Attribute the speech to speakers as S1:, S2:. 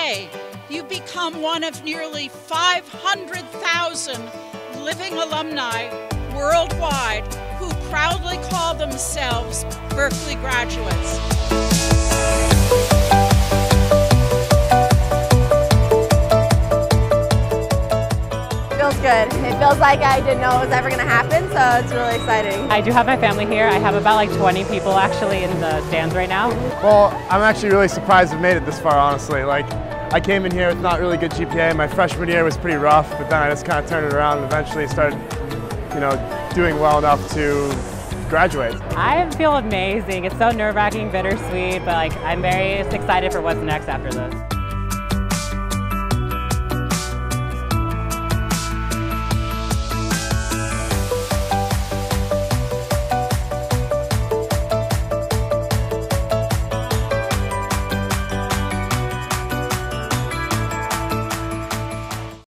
S1: Today, you become one of nearly 500,000 living alumni worldwide who proudly call themselves Berkeley graduates.
S2: Good. It feels like I didn't know it was ever going to happen, so it's really exciting.
S3: I do have my family here. I have about like 20 people actually in the stands right now.
S4: Well, I'm actually really surprised I've made it this far, honestly. Like, I came in here with not really good GPA. My freshman year was pretty rough, but then I just kind of turned it around and eventually started, you know, doing well enough to graduate.
S3: I feel amazing. It's so nerve-wracking, bittersweet, but like I'm very excited for what's next after this.